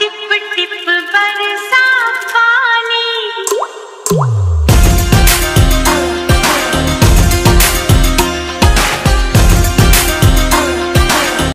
Tip tip बरसा पानी।